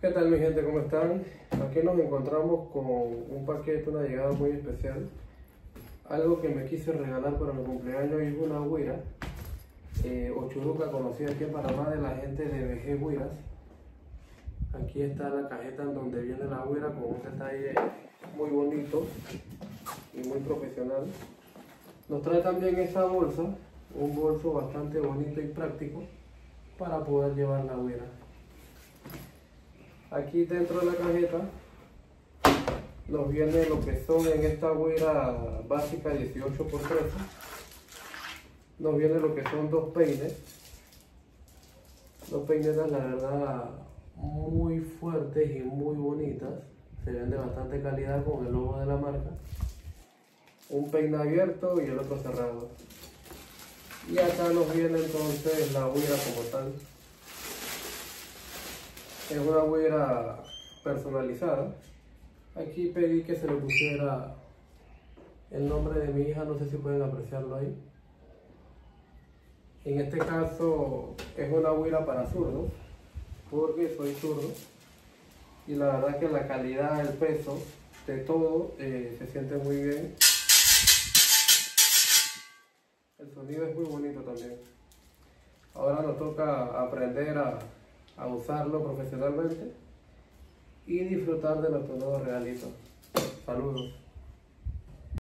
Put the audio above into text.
¿Qué tal mi gente? ¿Cómo están? Aquí nos encontramos con un paquete, una llegada muy especial. Algo que me quise regalar para mi cumpleaños es una huira, eh, Ochuruca, conocida aquí en Panamá de la gente de VG Huiras. Aquí está la cajeta en donde viene la huira con un detalle muy bonito y muy profesional. Nos trae también esta bolsa, un bolso bastante bonito y práctico para poder llevar la huira. Aquí dentro de la cajeta nos viene lo que son en esta huira básica 18 x 13 nos viene lo que son dos peines. Dos peinetas la verdad muy fuertes y muy bonitas. Se ven de bastante calidad con el logo de la marca. Un peine abierto y el otro cerrado. Y acá nos viene entonces la huira como tal es una huira personalizada. Aquí pedí que se le pusiera el nombre de mi hija, no sé si pueden apreciarlo ahí. En este caso es una huira para zurdos, porque soy zurdo. Y la verdad que la calidad, el peso de todo eh, se siente muy bien. El sonido es muy bonito también. Ahora nos toca aprender a a usarlo profesionalmente y disfrutar de nuestro nuevo regalito. Saludos.